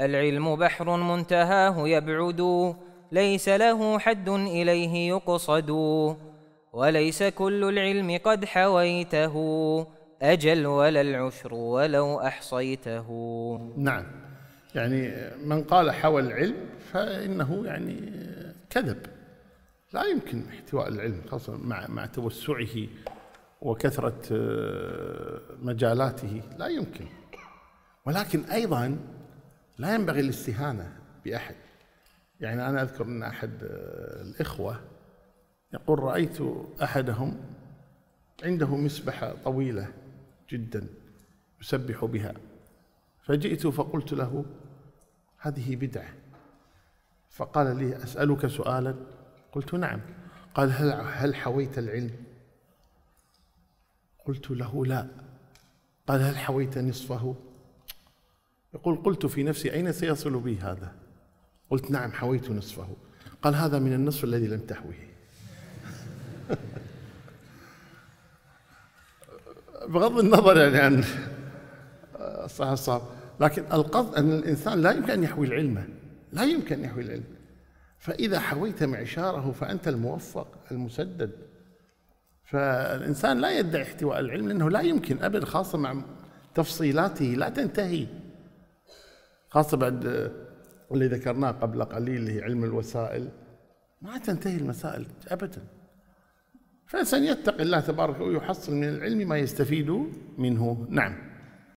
العلم بحر منتهاه يبعد ليس له حد إليه يقصد وليس كل العلم قد حويته أجل ولا العشر ولو أحصيته. نعم. يعني من قال حوى العلم فإنه يعني كذب. لا يمكن احتواء العلم خاصة مع مع توسعه وكثرة آه، مجالاته. لا يمكن. ولكن أيضا لا ينبغي الاستهانة بأحد. يعني أنا أذكر أن أحد آه، الإخوة يقول رأيت أحدهم عنده مسبحة طويلة جدا يسبح بها. فجئت فقلت له هذه بدعة. فقال لي أسألك سؤالا. قلت نعم. قال هل هل حويت العلم؟ قلت له لا. قال هل حويت نصفه؟ يقول قلت في نفسي أين سيصل بي هذا؟ قلت نعم حويت نصفه. قال هذا من النصف الذي لم تحويه. بغض النظر يعني عن صح الصواب لكن القصد أن الإنسان لا يمكن أن يحوي العلم. لا يمكن أن يحوي العلم. فإذا حويت معشاره فأنت الموفق المسدد. فالإنسان لا يدعي احتواء العلم لأنه لا يمكن أبدا خاصة مع تفصيلاته لا تنتهي. خاصة بعد واللي ذكرناه قبل قليل اللي هي علم الوسائل. ما تنتهي المسائل أبدا. فالإنسان يتقي الله تبارك ويحصل من العلم ما يستفيد منه. نعم.